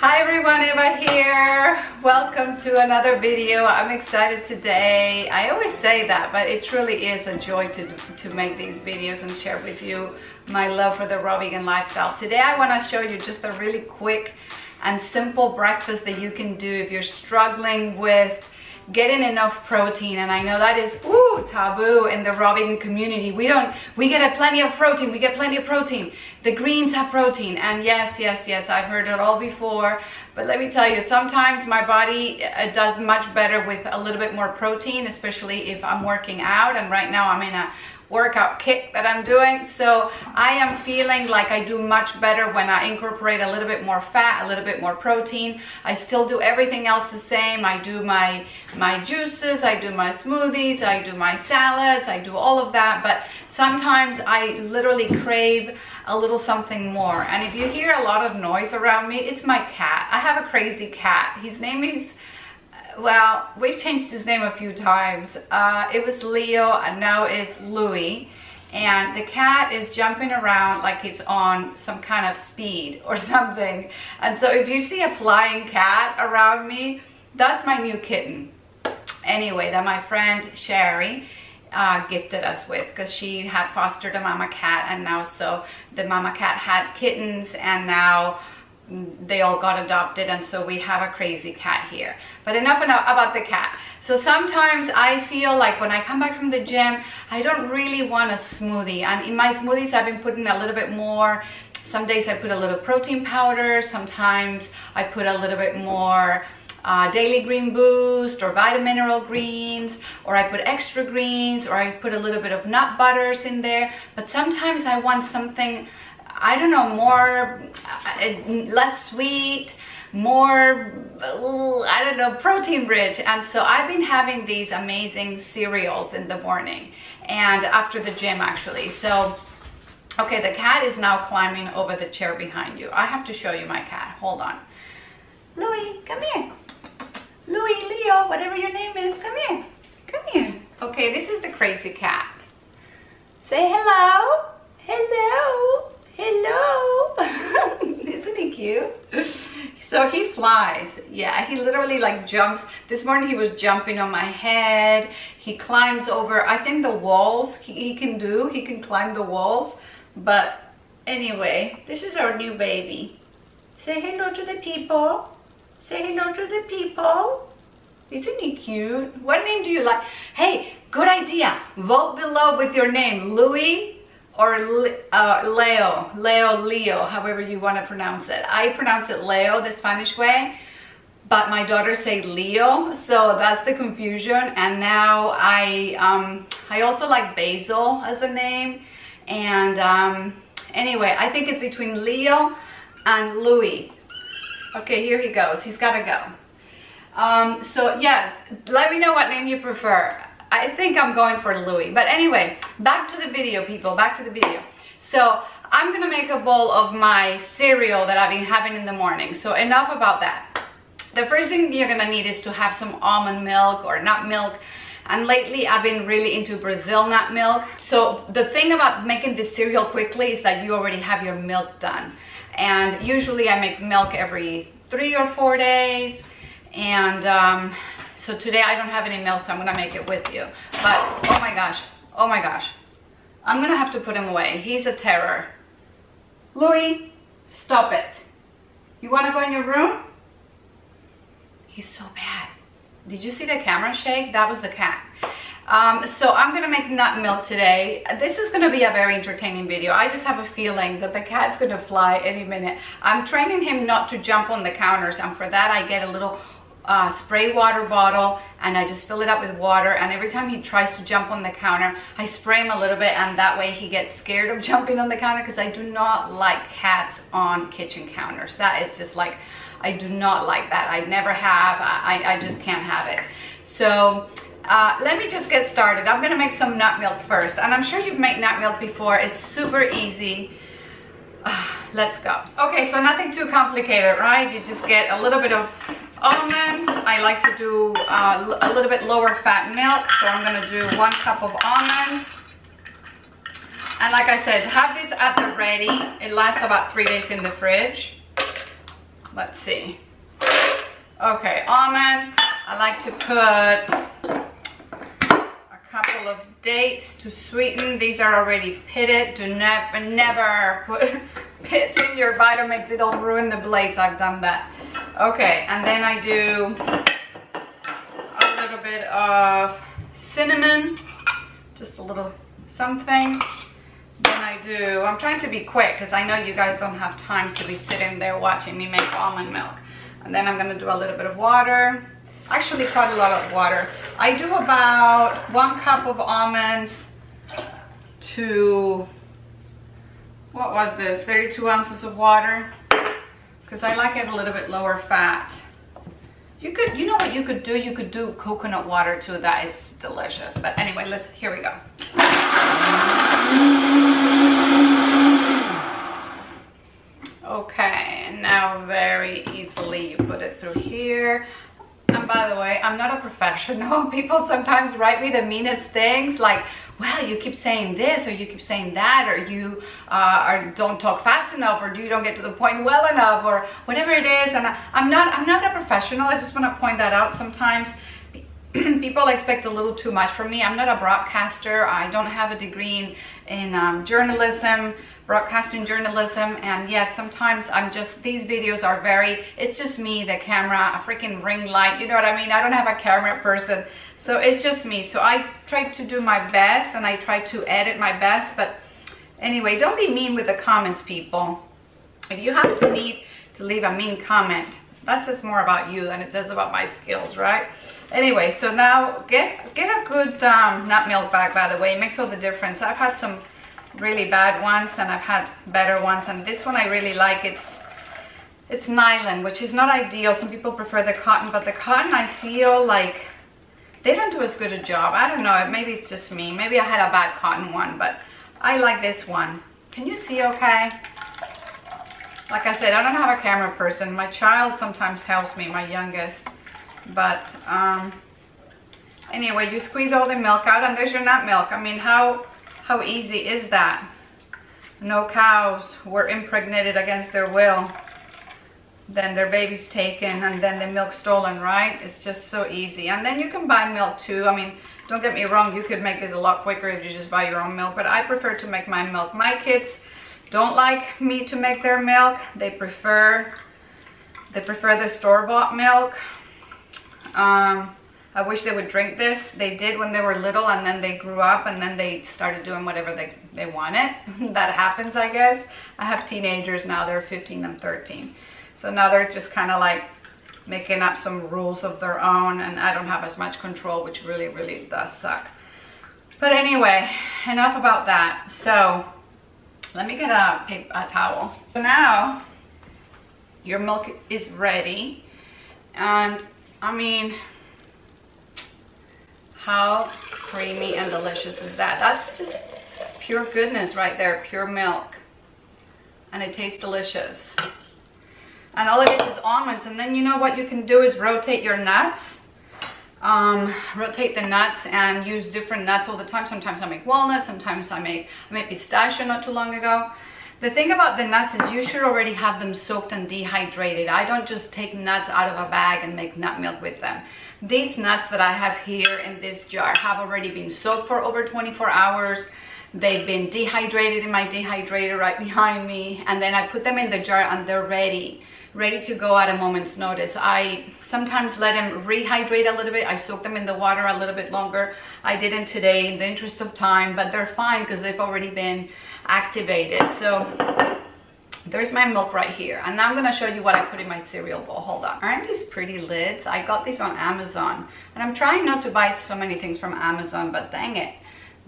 Hi everyone, Eva here. Welcome to another video. I'm excited today. I always say that, but it truly is a joy to, to make these videos and share with you my love for the raw vegan lifestyle. Today I want to show you just a really quick and simple breakfast that you can do if you're struggling with getting enough protein and I know that is ooh taboo in the raw vegan community we don't we get a plenty of protein we get plenty of protein the greens have protein and yes yes yes I've heard it all before but let me tell you sometimes my body uh, does much better with a little bit more protein especially if I'm working out and right now I'm in a workout kick that I'm doing. So I am feeling like I do much better when I incorporate a little bit more fat, a little bit more protein. I still do everything else the same. I do my, my juices, I do my smoothies, I do my salads, I do all of that. But sometimes I literally crave a little something more. And if you hear a lot of noise around me, it's my cat. I have a crazy cat. His name is well, we've changed his name a few times. Uh, it was Leo and now it's Louis. And the cat is jumping around like he's on some kind of speed or something. And so if you see a flying cat around me, that's my new kitten. Anyway, that my friend Sherry uh, gifted us with because she had fostered a mama cat and now so the mama cat had kittens and now they all got adopted and so we have a crazy cat here. But enough about the cat. So sometimes i feel like when i come back from the gym i don't really want a smoothie. And in my smoothies i've been putting a little bit more some days i put a little protein powder sometimes i put a little bit more uh, daily green boost or vitamin greens or I put extra greens or I put a little bit of nut butters in there but sometimes I want something I don't know, more, uh, less sweet, more, I don't know, protein rich. And so I've been having these amazing cereals in the morning and after the gym actually. So, okay, the cat is now climbing over the chair behind you. I have to show you my cat. Hold on. Louis, come here. Louis, Leo, whatever your name is, come here. Come here. Okay, this is the crazy cat. Say hello. Hello. Hello. Isn't he cute? So he flies. Yeah he literally like jumps. This morning he was jumping on my head. He climbs over i think the walls he, he can do. He can climb the walls. But anyway this is our new baby. Say hello to the people say hello to the people isn't he cute what name do you like hey good idea vote below with your name louis or uh, Leo, Leo, Leo, however you want to pronounce it. I pronounce it Leo, the Spanish way, but my daughters say Leo, so that's the confusion. And now I, um, I also like Basil as a name. And um, anyway, I think it's between Leo and Louis. Okay, here he goes. He's got to go. Um, so yeah, let me know what name you prefer. I think I'm going for Louis. But anyway, back to the video, people. Back to the video. So I'm going to make a bowl of my cereal that I've been having in the morning. So enough about that. The first thing you're going to need is to have some almond milk or nut milk. And lately I've been really into Brazil nut milk. So the thing about making this cereal quickly is that you already have your milk done. And usually I make milk every three or four days. And um, so today I don't have any milk, so I'm gonna make it with you. But, oh my gosh, oh my gosh. I'm gonna have to put him away. He's a terror. Louis, stop it. You wanna go in your room? He's so bad. Did you see the camera shake? That was the cat. Um, so I'm gonna make nut milk today. This is gonna be a very entertaining video. I just have a feeling that the cat's gonna fly any minute. I'm training him not to jump on the counters and for that I get a little uh, spray water bottle and I just fill it up with water and every time he tries to jump on the counter I spray him a little bit and that way he gets scared of jumping on the counter because I do not like cats on kitchen counters that is just like I do not like that I never have I, I just can't have it so uh, let me just get started. I'm gonna make some nut milk first and I'm sure you've made nut milk before. It's super easy. Uh, let's go. Okay so nothing too complicated right? You just get a little bit of almonds. I like to do uh, a little bit lower fat milk so i'm to do one cup of almonds. And like i said have this at the ready. It lasts about three days in the fridge. Let's see. Okay, almond. I like to put couple of dates to sweeten. These are already pitted. Do never, never put pits in your Vitamix. It'll ruin the blades. I've done that. Okay, and then I do a little bit of cinnamon, just a little something. Then I do, I'm trying to be quick because I know you guys don't have time to be sitting there watching me make almond milk. And then I'm gonna do a little bit of water actually quite a lot of water. I do about one cup of almonds to, what was this, 32 ounces of water? Because I like it a little bit lower fat. You could, you know what you could do? You could do coconut water too. That is delicious. But anyway, let's, here we go. Okay, now very easily you put it through here by the way, I'm not a professional. People sometimes write me the meanest things like, well, you keep saying this or you keep saying that or you uh, or don't talk fast enough or you don't get to the point well enough or whatever it is. And I, I'm not, I'm not a professional. I just want to point that out sometimes. People expect a little too much from me. I'm not a broadcaster. I don't have a degree in, in um, journalism broadcasting journalism. And yes sometimes i'm just these videos are very it's just me the camera a freaking ring light you know what i mean? I don't have a camera person. So it's just me. So i try to do my best and i try to edit my best. But anyway don't be mean with the comments people. If you have to need to leave a mean comment that says more about you than it says about my skills right anyway so now get get a good um, nut milk bag by the way. It makes all the difference. I've had some really bad ones and I've had better ones and this one I really like. It's it's nylon which is not ideal. Some people prefer the cotton but the cotton I feel like they don't do as good a job. I don't know. Maybe it's just me. Maybe I had a bad cotton one but I like this one. Can you see okay? Like I said I don't have a camera person. My child sometimes helps me my youngest but um anyway you squeeze all the milk out and there's your nut milk I mean how how easy is that? No cows were impregnated against their will. Then their baby's taken and then the milk stolen, right? It's just so easy. And then you can buy milk too. I mean, don't get me wrong, you could make this a lot quicker if you just buy your own milk, but I prefer to make my milk. My kids don't like me to make their milk. They prefer they prefer the store-bought milk. Um, I wish they would drink this. They did when they were little and then they grew up and then they started doing whatever they, they wanted. that happens, I guess. I have teenagers now, they're 15 and 13. So now they're just kind of like making up some rules of their own and I don't have as much control, which really, really does suck. But anyway, enough about that. So let me get a, a towel. So now your milk is ready. And I mean, how creamy and delicious is that? That's just pure goodness right there, pure milk. And it tastes delicious. And all it is is almonds. And then you know what you can do is rotate your nuts. Um, rotate the nuts and use different nuts all the time. Sometimes I make walnuts, sometimes I make, I made pistachio not too long ago. The thing about the nuts is you should already have them soaked and dehydrated. I don't just take nuts out of a bag and make nut milk with them. These nuts that I have here in this jar have already been soaked for over 24 hours. They've been dehydrated in my dehydrator right behind me. And then I put them in the jar and they're ready ready to go at a moment's notice. I sometimes let them rehydrate a little bit. I soak them in the water a little bit longer. I didn't today in the interest of time, but they're fine because they've already been activated. So there's my milk right here. And now I'm gonna show you what I put in my cereal bowl. Hold on. Aren't these pretty lids? I got these on Amazon. And I'm trying not to buy so many things from Amazon, but dang it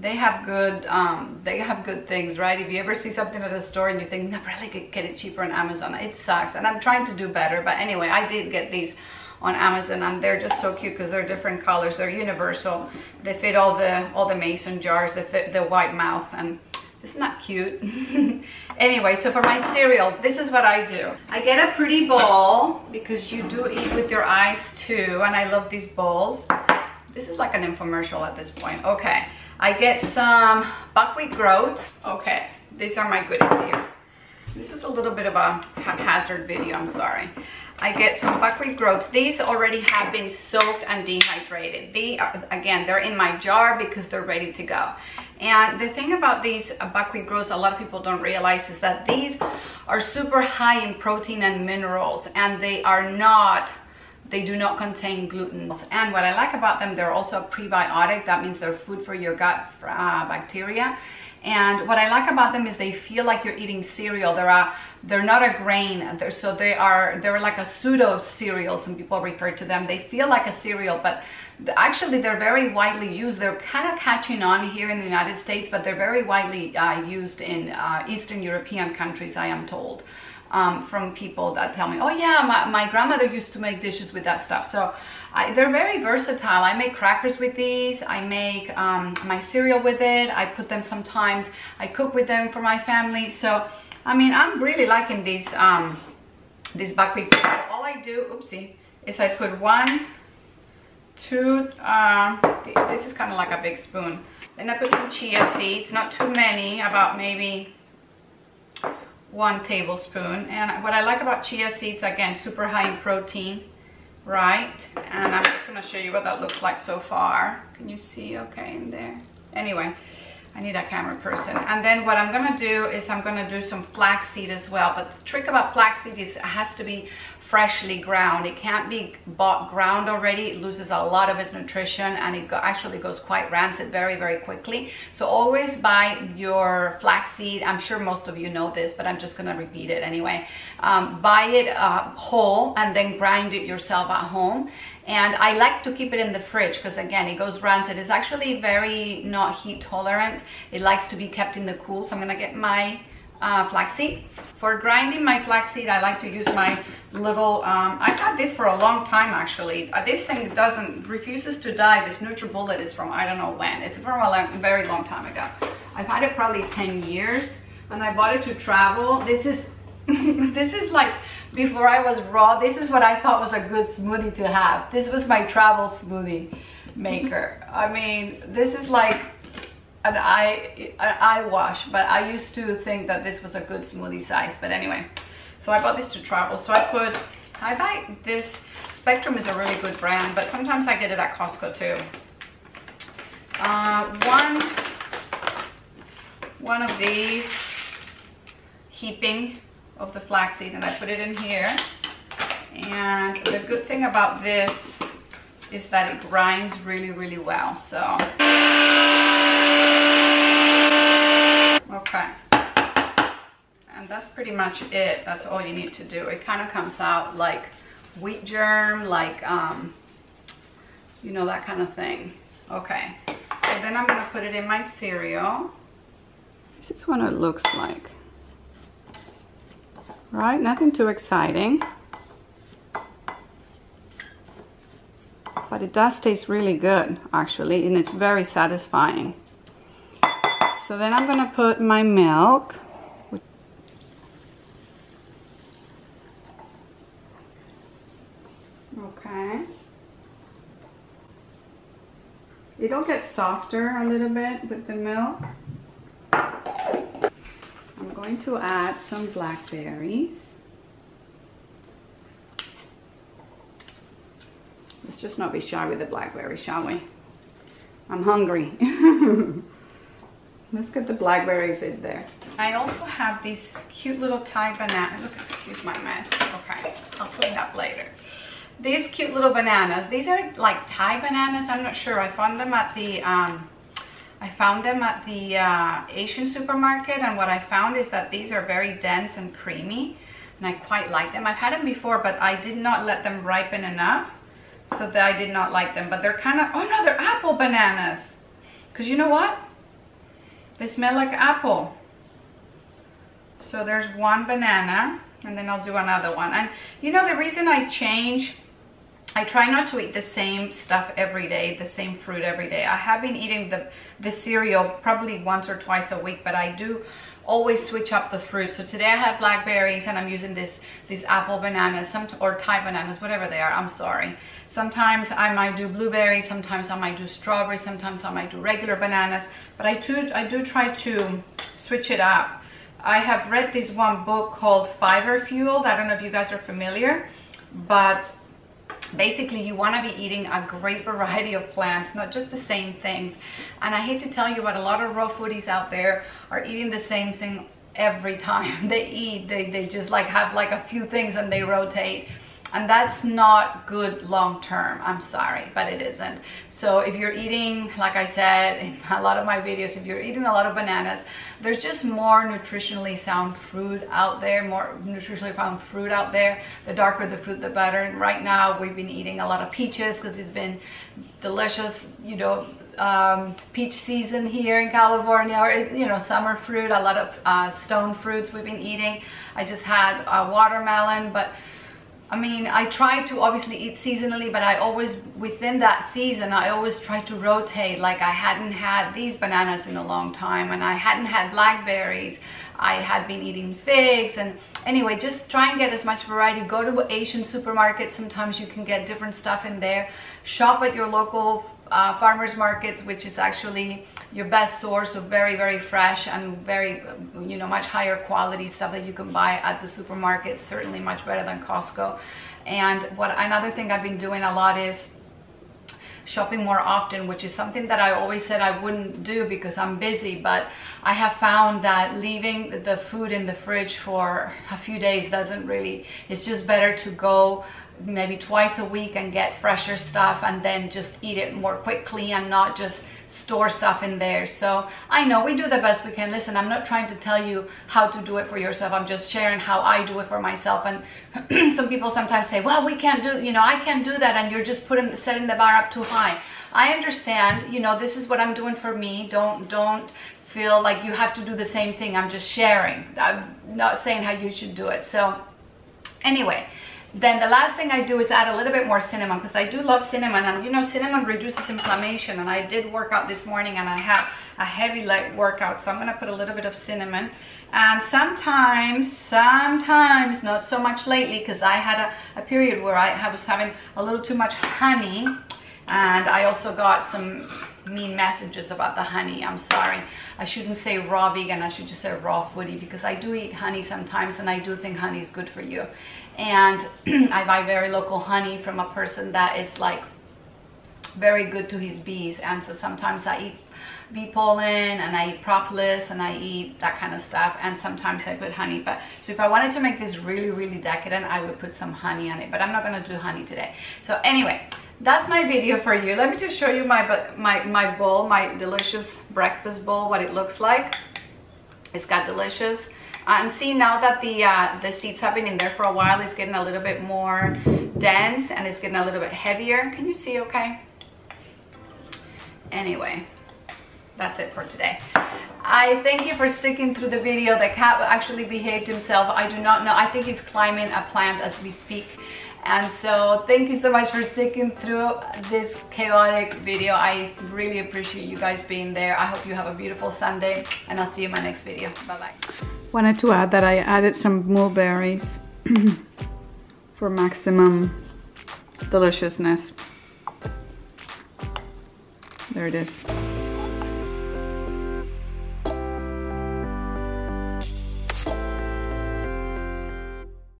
they have good um, they have good things right if you ever see something at a store and you think no really could get it cheaper on amazon it sucks and i'm trying to do better but anyway i did get these on amazon and they're just so cute because they're different colors they're universal they fit all the all the mason jars they fit the white mouth and isn't that cute anyway so for my cereal this is what i do i get a pretty bowl because you do eat with your eyes too and i love these bowls this is like an infomercial at this point okay I get some buckwheat groats. Okay, these are my goodies here. this is a little bit of a haphazard video, I'm sorry. I get some buckwheat groats. These already have been soaked and dehydrated. They are, again, they're in my jar because they're ready to go. And the thing about these buckwheat groats, a lot of people don't realize is that these are super high in protein and minerals and they are not they do not contain gluten. And what I like about them, they're also a prebiotic. That means they're food for your gut uh, bacteria. And what I like about them is they feel like you're eating cereal. They're they're not a grain. They're, so they are, they're like a pseudo cereal. Some people refer to them. They feel like a cereal, but actually they're very widely used. They're kind of catching on here in the United States, but they're very widely uh, used in uh, Eastern European countries, I am told. Um, from people that tell me, oh yeah, my, my grandmother used to make dishes with that stuff. So I, they're very versatile. I make crackers with these. I make um, my cereal with it. I put them sometimes. I cook with them for my family. So, I mean, I'm really liking these, um, these buckwheat. All I do, oopsie, is I put one, two, uh, this is kind of like a big spoon. Then I put some chia seeds, not too many, about maybe one tablespoon. And what I like about chia seeds, again, super high in protein right? And I'm just gonna show you what that looks like so far. Can you see okay in there? Anyway, I need a camera person. And then what I'm gonna do is I'm gonna do some flaxseed as well. But the trick about flaxseed is it has to be freshly ground. It can't be bought ground already. It loses a lot of its nutrition and it actually goes quite rancid very, very quickly. So always buy your flaxseed. I'm sure most of you know this, but I'm just gonna repeat it anyway. Um, buy it uh, whole and then grind it yourself at home. And I like to keep it in the fridge because again, it goes rancid. It's actually very not heat tolerant. It likes to be kept in the cool. So I'm gonna get my uh, flaxseed. For grinding my flaxseed, I like to use my little, um, I've had this for a long time actually. Uh, this thing doesn't, refuses to die. This NutriBullet is from I don't know when. It's from a long, very long time ago. I've had it probably 10 years and I bought it to travel. This is, this is like, before I was raw, this is what I thought was a good smoothie to have. This was my travel smoothie maker. I mean, this is like an eye, an eye wash, but I used to think that this was a good smoothie size. But anyway, so I bought this to travel. So I put, I buy this, Spectrum is a really good brand, but sometimes I get it at Costco too. Uh, one, one of these heaping of the flaxseed and I put it in here. And the good thing about this is that it grinds really, really well. So Okay. And that's pretty much it. That's all you need to do. It kind of comes out like wheat germ, like, um, you know, that kind of thing. Okay. So then I'm going to put it in my cereal. This is what it looks like. Right? Nothing too exciting. But it does taste really good, actually, and it's very satisfying. So then I'm going to put my milk. Okay. It'll get softer a little bit with the milk. I'm going to add some blackberries. Let's just not be shy with the blackberries, shall we? I'm hungry. Let's get the blackberries in there. I also have these cute little Thai bananas. Look, excuse my mess. Okay, I'll clean up later. These cute little bananas. These are like Thai bananas. I'm not sure. I found them at the um, I found them at the uh, Asian supermarket and what I found is that these are very dense and creamy and I quite like them. I've had them before but I did not let them ripen enough so that I did not like them but they're kind of, oh no, they're apple bananas. Because you know what? They smell like apple. So there's one banana and then I'll do another one. And you know, the reason I change, I try not to eat the same stuff every day, the same fruit every day. I have been eating the, the cereal probably once or twice a week, but I do always switch up the fruit. So today I have blackberries and I'm using this these apple bananas some or Thai bananas, whatever they are. I'm sorry. Sometimes I might do blueberries, sometimes I might do strawberries, sometimes I might do regular bananas, but I do I do try to switch it up I have read this one book called Fiber Fueled. I don't know if you guys are familiar, but basically you want to be eating a great variety of plants not just the same things. And i hate to tell you but a lot of raw foodies out there are eating the same thing every time. They eat they, they just like have like a few things and they rotate and that's not good long term. I'm sorry but it isn't. So if you're eating like i said in a lot of my videos if you're eating a lot of bananas there's just more nutritionally sound fruit out there more nutritionally found fruit out there. The darker the fruit the better. And right now we've been eating a lot of peaches because it's been delicious you know um, peach season here in California or you know summer fruit a lot of uh, stone fruits we've been eating. I just had a watermelon but I mean, I try to obviously eat seasonally, but I always, within that season, I always try to rotate. Like I hadn't had these bananas in a long time and I hadn't had blackberries. I had been eating figs and anyway, just try and get as much variety. Go to Asian supermarkets. Sometimes you can get different stuff in there. Shop at your local uh, farmers markets, which is actually your best source of very, very fresh and very, you know, much higher quality stuff that you can buy at the supermarket. Certainly much better than Costco. And what another thing I've been doing a lot is shopping more often, which is something that I always said I wouldn't do because I'm busy, but I have found that leaving the food in the fridge for a few days doesn't really, it's just better to go maybe twice a week and get fresher stuff and then just eat it more quickly and not just store stuff in there. So I know we do the best we can. Listen, I'm not trying to tell you how to do it for yourself. I'm just sharing how I do it for myself. And some people sometimes say, well, we can't do, you know, I can't do that. And you're just putting, setting the bar up too high. I understand, you know, this is what I'm doing for me. Don't, don't feel like you have to do the same thing. I'm just sharing. I'm not saying how you should do it. So anyway, then the last thing I do is add a little bit more cinnamon because I do love cinnamon and you know cinnamon reduces inflammation and I did work out this morning and I had a heavy light workout so I'm gonna put a little bit of cinnamon and sometimes sometimes not so much lately because I had a, a period where I was having a little too much honey and I also got some mean messages about the honey. I'm sorry. I shouldn't say raw vegan. I should just say raw foodie because I do eat honey sometimes and I do think honey is good for you and I buy very local honey from a person that is like very good to his bees. And so sometimes I eat bee pollen and I eat propolis and I eat that kind of stuff. And sometimes I put honey. But so if I wanted to make this really really decadent I would put some honey on it. But I'm not gonna do honey today. So anyway that's my video for you. Let me just show you my my my bowl my delicious breakfast bowl what it looks like. It's got delicious I'm seeing now that the uh, the seeds have been in there for a while, it's getting a little bit more dense and it's getting a little bit heavier. Can you see okay? Anyway, that's it for today. I thank you for sticking through the video. The cat actually behaved himself. I do not know. I think he's climbing a plant as we speak. And so thank you so much for sticking through this chaotic video. I really appreciate you guys being there. I hope you have a beautiful Sunday and I'll see you in my next video. Bye-bye. Wanted to add that I added some mulberries for maximum deliciousness. There it is.